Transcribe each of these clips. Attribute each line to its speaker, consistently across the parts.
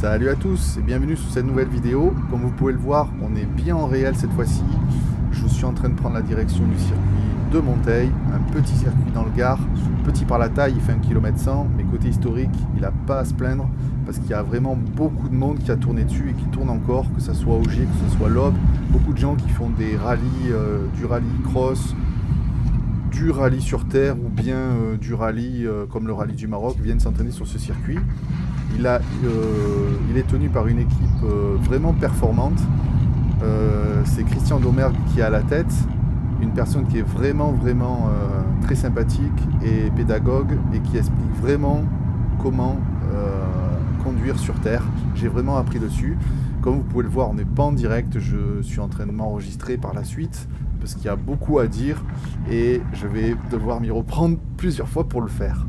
Speaker 1: Salut à tous et bienvenue sur cette nouvelle vidéo. Comme vous pouvez le voir, on est bien en réel cette fois-ci. Je suis en train de prendre la direction du circuit de Monteil, un petit circuit dans le Gard. Petit par la taille, il fait 1 km 100, mais côté historique, il n'a pas à se plaindre parce qu'il y a vraiment beaucoup de monde qui a tourné dessus et qui tourne encore, que ce soit Augier, que ce soit l'Aube. Beaucoup de gens qui font des rallyes, euh, du rallye cross, du rallye sur terre ou bien euh, du rallye euh, comme le rallye du Maroc viennent s'entraîner sur ce circuit. Il, a, il est tenu par une équipe vraiment performante. C'est Christian Domergue qui est à la tête, une personne qui est vraiment vraiment très sympathique et pédagogue et qui explique vraiment comment conduire sur Terre. J'ai vraiment appris dessus. Comme vous pouvez le voir, on n'est pas en direct, je suis en train de m'enregistrer par la suite parce qu'il y a beaucoup à dire et je vais devoir m'y reprendre plusieurs fois pour le faire.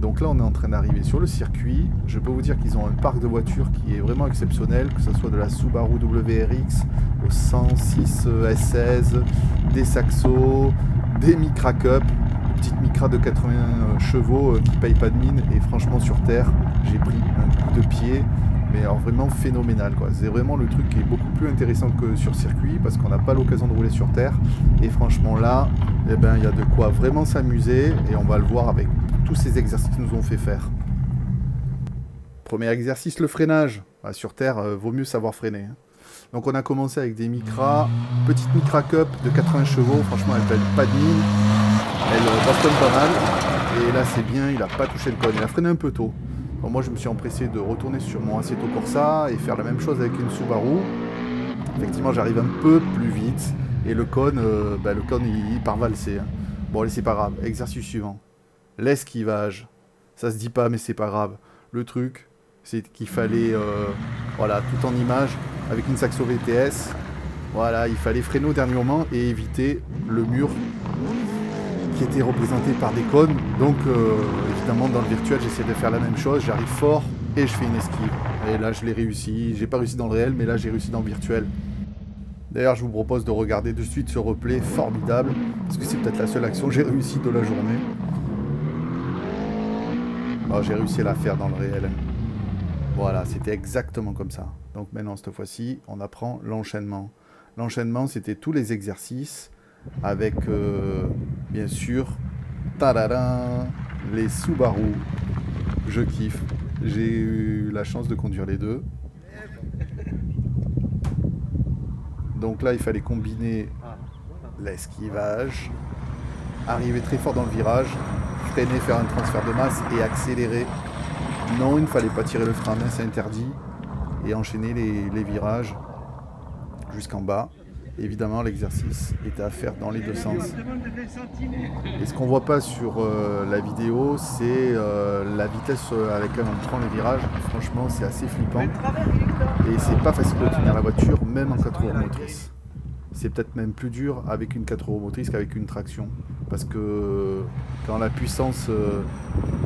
Speaker 1: Donc là, on est en train d'arriver sur le circuit. Je peux vous dire qu'ils ont un parc de voitures qui est vraiment exceptionnel, que ce soit de la Subaru WRX au 106 S16, des Saxo, des Micra Cup, petite Micra de 80 chevaux euh, qui paye pas de mine. Et franchement, sur Terre, j'ai pris un coup de pied mais alors vraiment phénoménal. C'est vraiment le truc qui est beaucoup plus intéressant que sur circuit parce qu'on n'a pas l'occasion de rouler sur terre et franchement là, eh ben il y a de quoi vraiment s'amuser et on va le voir avec tous ces exercices nous ont fait faire. Premier exercice, le freinage. Bah, sur terre, euh, vaut mieux savoir freiner. Hein. Donc on a commencé avec des Micra, petite Micra Cup de 80 chevaux, franchement elle pèle pas de mine, elle euh, bastonne pas mal, et là c'est bien, il a pas touché le code, il a freiné un peu tôt moi, je me suis empressé de retourner sur mon Assetto Corsa et faire la même chose avec une Subaru. Effectivement, j'arrive un peu plus vite et le cône, euh, bah, le cône il, part valser. Hein. Bon, allez, c'est pas grave. Exercice suivant. L'esquivage. Ça se dit pas, mais c'est pas grave. Le truc, c'est qu'il fallait, euh, voilà, tout en image, avec une Saxo VTS, voilà, il fallait freiner au dernier moment et éviter le mur qui était représenté par des cônes. Donc euh, évidemment dans le virtuel j'essaie de faire la même chose, j'arrive fort et je fais une esquive. Et là je l'ai réussi, j'ai pas réussi dans le réel mais là j'ai réussi dans le virtuel. D'ailleurs je vous propose de regarder de suite ce replay formidable, parce que c'est peut-être la seule action que j'ai réussi de la journée. Oh, j'ai réussi à la faire dans le réel. Voilà, c'était exactement comme ça. Donc maintenant, cette fois-ci, on apprend l'enchaînement. L'enchaînement, c'était tous les exercices avec euh, bien sûr les Subaru. Je kiffe. J'ai eu la chance de conduire les deux. Donc là, il fallait combiner l'esquivage, arriver très fort dans le virage, freiner, faire un transfert de masse et accélérer. Non, il ne fallait pas tirer le frein main, c'est interdit. Et enchaîner les virages jusqu'en bas évidemment l'exercice est à faire dans les deux sens. Et ce qu'on voit pas sur euh, la vidéo, c'est euh, la vitesse à laquelle on prend les virages. Franchement, c'est assez flippant. Et c'est pas facile de tenir la voiture, même en 4 roues motrices. C'est peut-être même plus dur avec une 4 roues motrices qu'avec une traction. Parce que quand la puissance euh,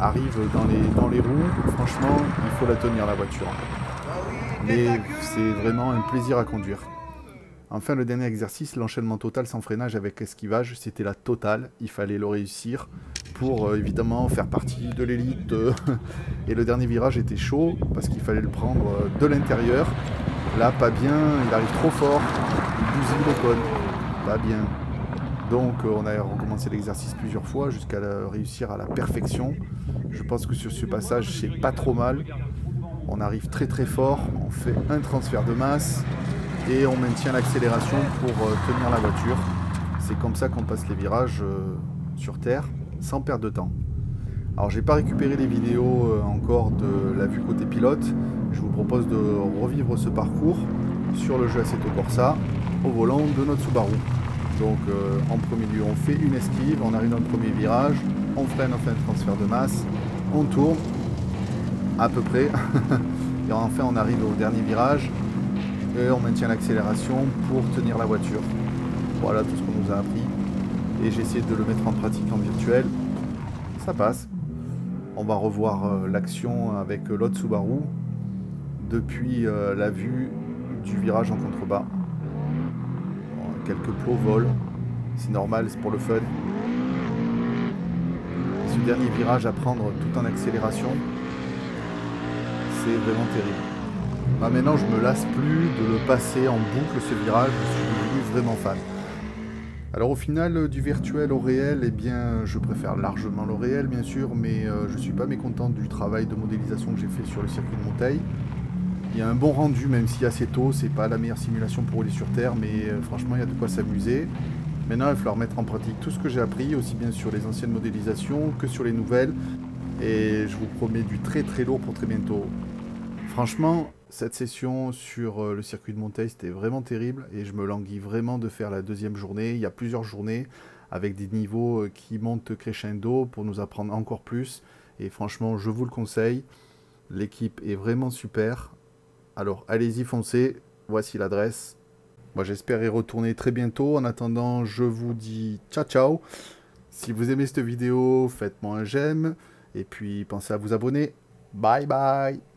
Speaker 1: arrive dans les, roues, franchement, il faut la tenir la voiture. Mais c'est vraiment un plaisir à conduire. Enfin, le dernier exercice, l'enchaînement total sans freinage avec esquivage, c'était la totale. Il fallait le réussir pour euh, évidemment faire partie de l'élite. et le dernier virage était chaud parce qu'il fallait le prendre euh, de l'intérieur. Là, pas bien, il arrive trop fort, il bousille le cône. Pas bien. Donc, euh, on a recommencé l'exercice plusieurs fois jusqu'à réussir à la perfection. Je pense que sur ce passage, c'est pas trop mal. On arrive très très fort, on fait un transfert de masse, et on maintient l'accélération pour euh, tenir la voiture. C'est comme ça qu'on passe les virages euh, sur terre sans perdre de temps. Alors j'ai pas récupéré les vidéos encore de la vue côté pilote. Je vous propose de revivre ce parcours sur le jeu Assetto Corsa au volant de notre Subaru. Donc en premier lieu on fait une esquive, on arrive dans le premier virage, on freine, on fait un transfert de masse, on tourne à peu près et enfin on arrive au dernier virage et on maintient l'accélération pour tenir la voiture. Voilà tout ce qu'on nous a appris. Et j'ai essayé de le mettre en pratique en virtuel. Ça passe. On va revoir euh, l'action avec l'autre Subaru depuis euh, la vue du virage en contrebas. Quelques plots volent. C'est normal, c'est pour le fun. ce dernier virage à prendre tout en accélération, c'est vraiment terrible. Bah, maintenant, je me lasse plus de le passer en boucle ce virage. Je suis vraiment fan. Alors au final, du virtuel au réel, eh bien, je préfère largement le réel, bien sûr, mais euh, je suis pas mécontent du travail de modélisation que j'ai fait sur le circuit de Monteil. Il y a un bon rendu, même si assez tôt, c'est pas la meilleure simulation pour rouler sur Terre, mais euh, franchement, il y a de quoi s'amuser. Maintenant, il va falloir mettre en pratique tout ce que j'ai appris, aussi bien sur les anciennes modélisations que sur les nouvelles. Et je vous promets du très très lourd pour très bientôt. Franchement, cette session sur euh, le circuit de Monteil, c'était vraiment terrible et je me languis vraiment de faire la deuxième journée. Il y a plusieurs journées avec des niveaux euh, qui montent crescendo pour nous apprendre encore plus. Et franchement, je vous le conseille. L'équipe est vraiment super. Alors allez-y, foncez. Voici l'adresse. Moi, j'espère y retourner très bientôt. En attendant, je vous dis ciao ciao. Si vous aimez cette vidéo, faites-moi un j'aime. Et puis, pensez à vous abonner. Bye bye